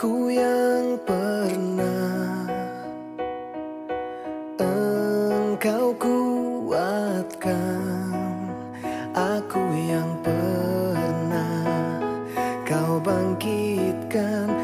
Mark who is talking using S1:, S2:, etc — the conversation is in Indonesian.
S1: aku yang pernah engkau kuatkan. Aku yang pernah kau bangkitkan.